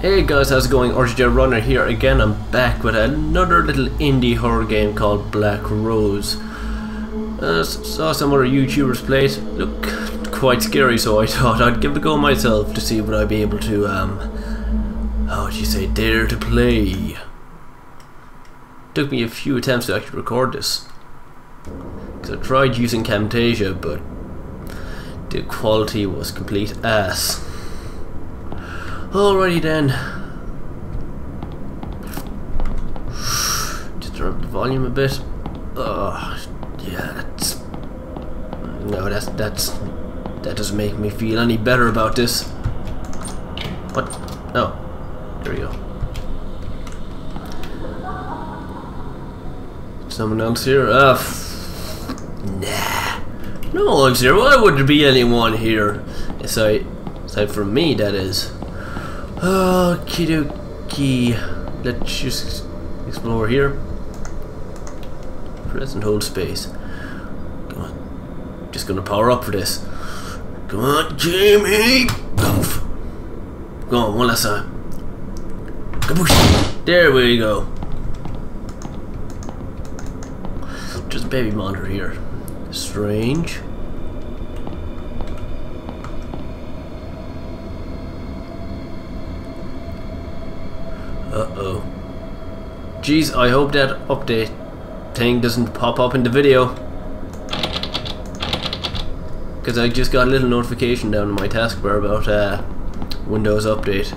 Hey guys, how's it going? RGJ Runner here again. I'm back with another little indie horror game called Black Rose. Uh, saw some other YouTubers play it. Look quite scary, so I thought I'd give it a go myself to see what I'd be able to, um, how would you say, dare to play. Took me a few attempts to actually record this. Because I tried using Camtasia, but the quality was complete ass. Alrighty then. Just turn up the volume a bit. Oh, yeah, that's... No, that's, that's... That doesn't make me feel any better about this. What? Oh. There we go. Someone else here? Uh, nah. No one's here. Why would there be anyone here? Aside, aside from me, that is. Okie dokie. Let's just explore here. Press and hold space. Come on. Just gonna power up for this. Come on, Jamie! Oof. Go on, one last time. Kaboosh! There we go. Just a baby monitor here. Strange. Uh-oh. Jeez, I hope that update thing doesn't pop up in the video. Because I just got a little notification down in my taskbar about uh, Windows Update.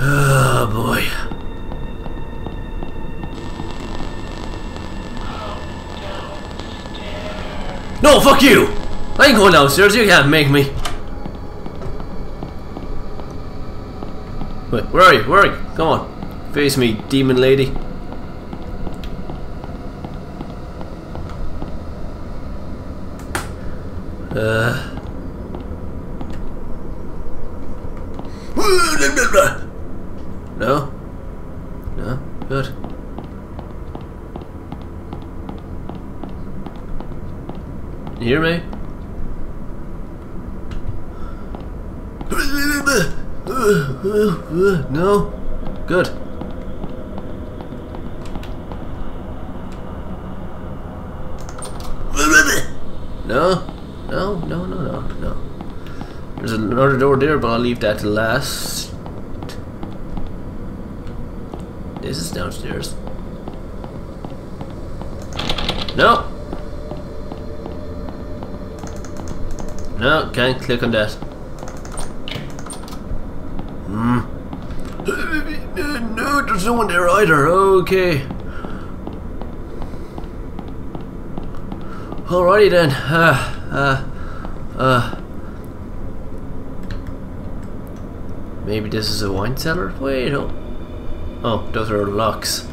Oh boy. No, fuck you! I ain't going downstairs, you can't make me. Wait, where are you? Where are you? Come on. Face me, demon lady. Uh. No? No? Good. You hear me? No? Good. No? No, no, no, no, no. There's another door there, but I'll leave that to last. This is downstairs. No! No, can't click on that. Hmm. No, there's no one there either. Okay. Alrighty then. Uh, uh, uh. Maybe this is a wine cellar? Wait, oh. Oh, those are locks.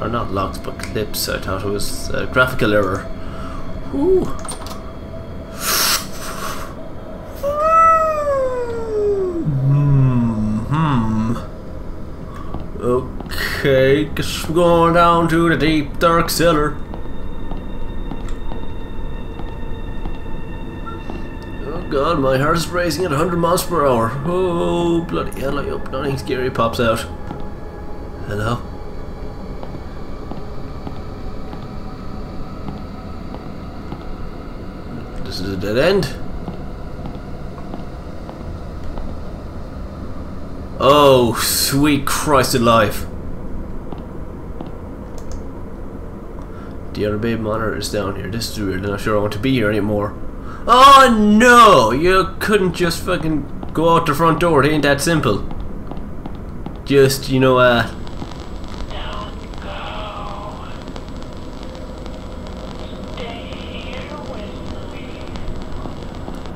Or not locks, but clips. I thought it was a graphical error. Ooh. Okay, guess we're going down to the deep dark cellar. God, my heart is racing at 100 miles per hour. Oh, bloody hell, I hope nothing scary pops out. Hello? This is a dead end. Oh, sweet Christ alive. The other babe monitor is down here. This is weird. I'm not sure I want to be here anymore. Oh no! You couldn't just fucking go out the front door. It ain't that simple. Just, you know, uh...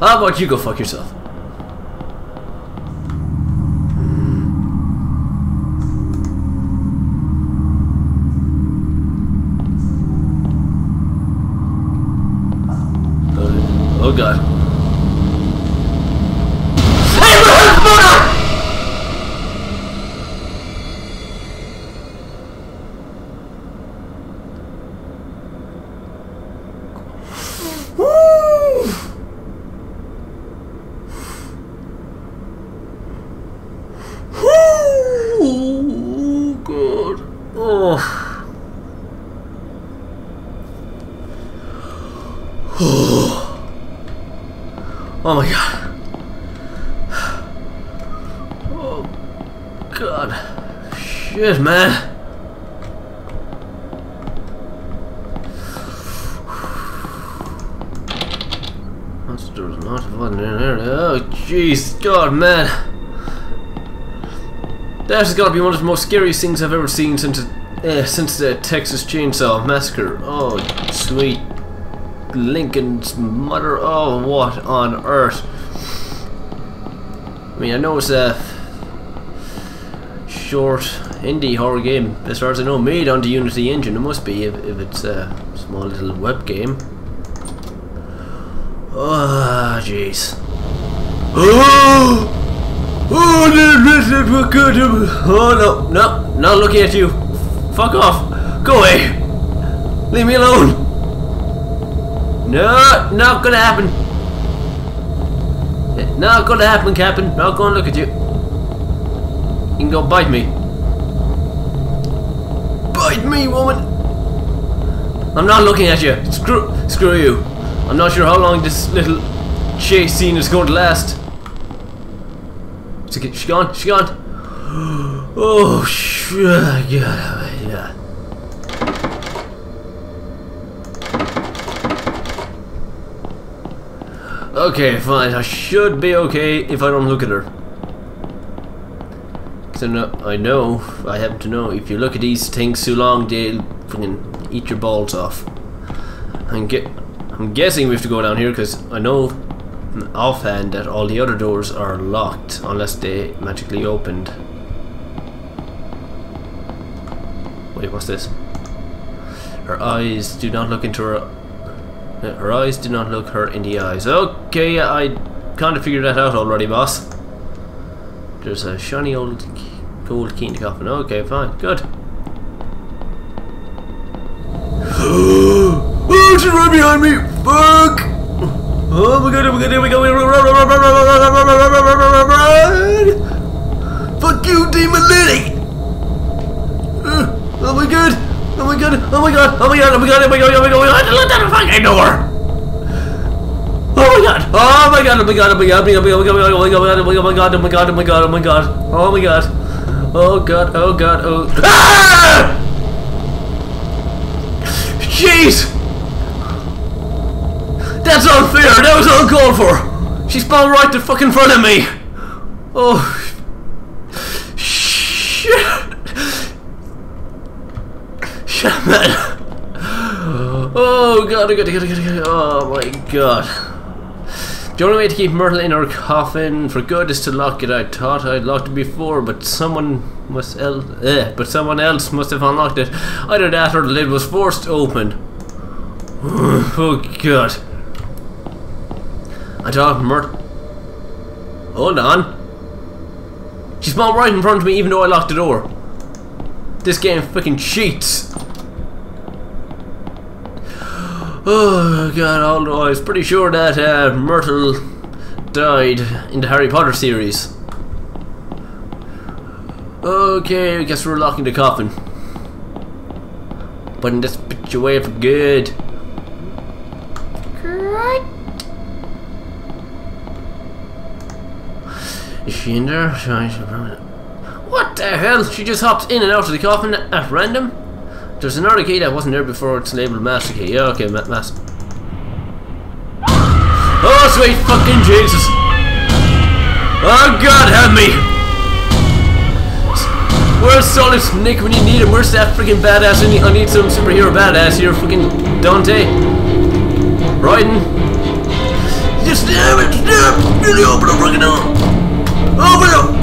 How about you go fuck yourself? Oh god. Oh my god. Oh god. Shit, man. There's not fun in there. Oh, jeez, God, man. That has got to be one of the most scariest things I've ever seen since uh, since the Texas Chainsaw Massacre. Oh, sweet Lincoln's mother. Oh, what on earth? I mean, I know it's a short indie horror game, as far as I know, made on the Unity engine. It must be if, if it's a small little web game. Ah, oh, jeez. Oh! Oh, this is what good. Oh, no, no, not looking at you. Fuck off. Go away. Leave me alone. No, not gonna happen. Not gonna happen, Captain. Not gonna look at you. You can go bite me. Bite me, woman. I'm not looking at you. Screw, screw you. I'm not sure how long this little chase scene is going to last. She gone? She gone? Oh, shit. Yeah, yeah. Okay, fine. I should be okay if I don't look at her. Cause I know, I know, I happen to know, if you look at these things too long, they'll fucking eat your balls off. Get I'm guessing we have to go down here because I know offhand that all the other doors are locked unless they magically opened. Wait, what's this? Her eyes do not look into her... Her eyes did not look her in the eyes. Okay, I kind of figured that out already, boss. There's a shiny old gold key in the coffin. Okay, fine. Good. oh, she's right behind me! Fuck! Oh my god, oh my god, here we go! Fuck you, Demon Lily! God! Oh my god! Oh my god! Oh my god! Oh my god! Oh my god! Oh my god! Look at the fucking door! Oh my god! Oh my god! Oh my god! Oh my god! Oh my god! Oh my god! Oh my god! Oh my god! Oh my god! Oh my god! Oh my god! Oh my god! Oh god! Oh god! Oh! Ah! Jeez! That's unfair! That was uncalled for! She spawned right in fucking front of me! Oh... Shit! Shit, man! Oh god, god, oh god, oh my god. The only way to keep Myrtle in her coffin for good is to lock it. I thought I'd locked it before, but someone must el eh, but someone else must have unlocked it. Either that or the lid was forced open. Oh god. I thought Myrtle. Hold on. She spawned right in front of me even though I locked the door. This game fucking cheats. Oh god, although I was pretty sure that uh, Myrtle died in the Harry Potter series. Okay, I guess we're locking the coffin. Putting this bitch away for good. Is she in there? What the hell? She just hopped in and out of the coffin at random? There's another key that wasn't there before, it's labeled master key. Yeah, okay, ma master. Oh, sweet fucking Jesus! Oh, God, help me! Where's Solid Snake when you need him? Where's that freaking badass? I need, I need some superhero badass here, fucking Dante. Raiden. Just damn it, damn! Really open the fucking door! Open up!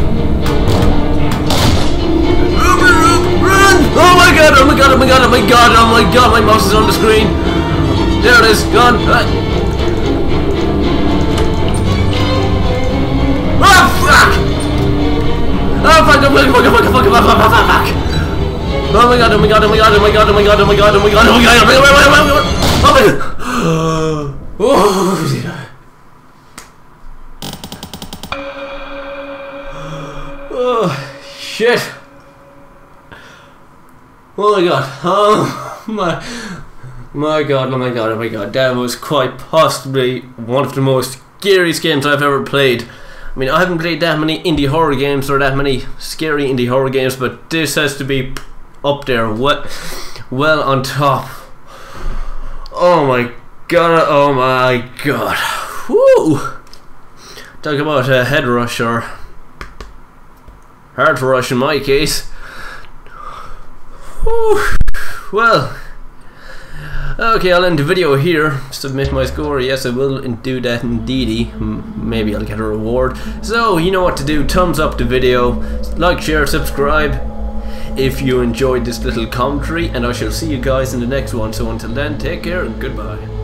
God, oh my god, oh my god, oh my god, oh my god, my mouse is on the screen. There it is, gone. Uh. Oh fuck! Oh fuck, oh fuck, fuck, fuck, fuck, fuck, fuck, fuck, fuck. Oh my god, oh my god, oh my god, oh my god, oh my god, oh my god, oh my god, oh my god, oh my god, oh my god, oh my god. Oh, my god, oh Oh my god. Oh my my god, oh my god, oh my god. That was quite possibly one of the most scariest games I've ever played. I mean, I haven't played that many indie horror games or that many scary indie horror games, but this has to be up there, well, well on top. Oh my god, oh my god. Woo! Talk about a head rush or heart rush in my case. Woo! Well, Okay, I'll end the video here. Submit my score. Yes, I will do that indeedy. Maybe I'll get a reward. So, you know what to do. Thumbs up the video. Like, share, subscribe if you enjoyed this little commentary. And I shall see you guys in the next one. So until then, take care and goodbye.